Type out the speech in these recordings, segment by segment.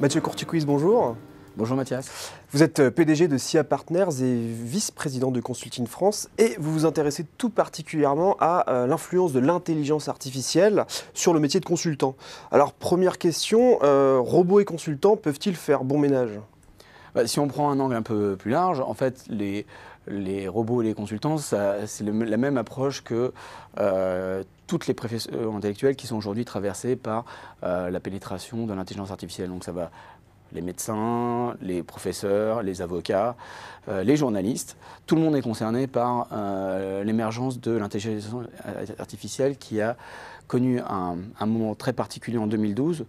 Mathieu Courticuis, bonjour. Bonjour Mathias. Vous êtes euh, PDG de SIA Partners et vice-président de Consulting France et vous vous intéressez tout particulièrement à euh, l'influence de l'intelligence artificielle sur le métier de consultant. Alors première question, euh, robots et consultants peuvent-ils faire bon ménage? Si on prend un angle un peu plus large, en fait les, robots et les consultants, c'est la même approche que toutes les professions intellectuelles qui sont aujourd'hui traversées par la pénétration de l'intelligence artificielle. Donc ça va les médecins, les professeurs, les avocats, euh, les journalistes. Tout le monde est concerné par euh, l'émergence de l'intelligence artificielle qui a connu un, moment très particulier en 2012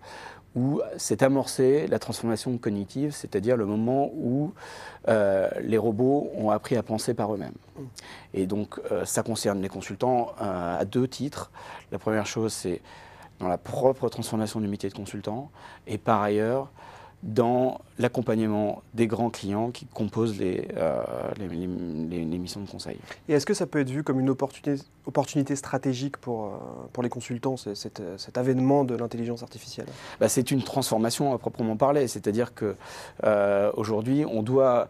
où s'est amorcée la transformation cognitive, c'est-à-dire le moment où euh, les robots ont appris à penser par eux-mêmes. Et donc ça concerne les consultants à deux titres. La première chose, c'est dans la propre transformation du métier de consultant, et par ailleurs, dans l'accompagnement des grands clients qui composent les, euh, les, missions de conseil. Et est-ce que ça peut être vu comme une opportunité, opportunité stratégique pour, euh, pour les consultants, cet, cet avènement de l'intelligence artificielle? Bah, C'est une transformation à proprement parler, c'est-à-dire qu'aujourd'hui, euh, on doit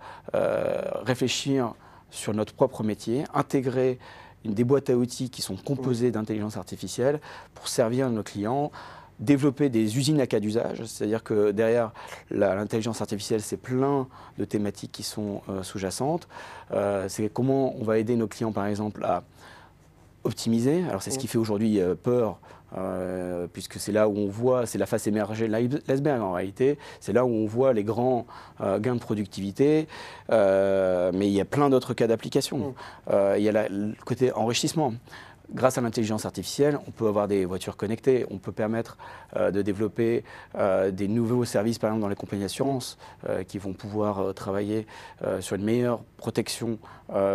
réfléchir sur notre propre métier, intégrer des boîtes à outils qui sont composées d'intelligence artificielle pour servir nos clients développer des usines à cas d'usage, c'est-à-dire que derrière l'intelligence artificielle, c'est plein de thématiques qui sont euh, sous-jacentes. Euh, c'est comment on va aider nos clients, par exemple, à optimiser. Alors c'est ce qui fait aujourd'hui euh, peur, puisque c'est là où on voit, c'est la face émergée de l'iceberg en réalité, c'est là où on voit les grands gains de productivité, mais il y a plein d'autres cas d'application. il y a le côté enrichissement grâce à l'intelligence artificielle, on peut avoir des voitures connectées, on peut permettre euh, de développer euh, des nouveaux services, par exemple dans les compagnies d'assurance, euh, qui vont pouvoir travailler sur une meilleure protection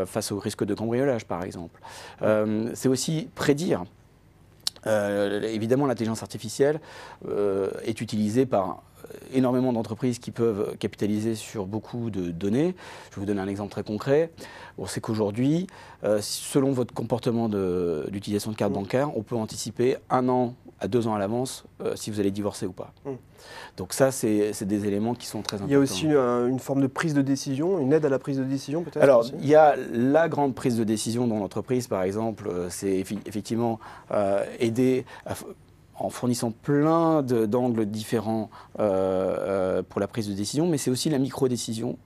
face au risque de cambriolage, par exemple. C'est aussi prédire. évidemment, l'intelligence artificielle est utilisée par énormément d'entreprises qui peuvent capitaliser sur beaucoup de données. Je vais vous donner un exemple très concret. c'est qu'aujourd'hui, euh, selon votre comportement d'utilisation de, carte mmh. bancaire, on peut anticiper un an à deux ans à l'avance euh, si vous allez divorcer ou pas. Mmh. Donc ça, c'est des éléments qui sont très importants. Il y a aussi une, forme de prise de décision, une aide à la prise de décision peut-être Alors, il y a la grande prise de décision dans l'entreprise, par exemple, euh, c'est effectivement aider à en fournissant plein d'angles différents euh, euh, pour la prise de décision, mais c'est aussi la micro-décision.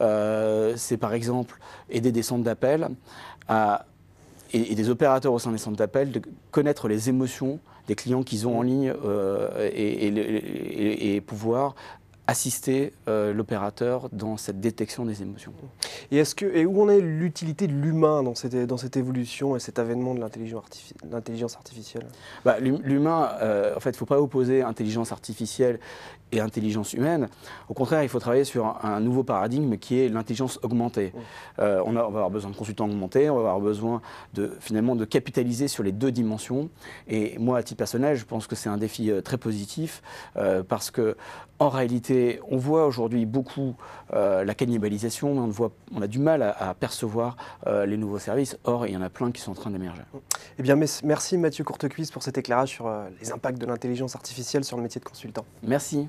Euh, c'est par exemple aider des centres d'appel et, des opérateurs au sein des centres d'appel de connaître les émotions des clients qu'ils ont en ligne et, et, pouvoir assister euh, l'opérateur dans cette détection des émotions. Et, est-ce que, et où en est l'utilité de l'humain dans cette, dans cette évolution et cet avènement de l'intelligence artificielle? Bah, L'humain, euh, en fait, il ne faut pas opposer intelligence artificielle et intelligence humaine. Au contraire, il faut travailler sur un, nouveau paradigme qui est l'intelligence augmentée. Euh, on, va avoir besoin de consultants augmentés, on va avoir besoin de, finalement de capitaliser sur les deux dimensions. Et moi, à titre personnel, je pense que c'est un défi très positif parce que, en réalité, on voit aujourd'hui beaucoup euh, la cannibalisation, mais on, voit, on a du mal à, percevoir euh, les nouveaux services. Or, il y en a plein qui sont en train d'émerger. Eh bien, merci Mathieu Courtecuisse pour cet éclairage sur euh, les impacts de l'intelligence artificielle sur le métier de consultant. Merci.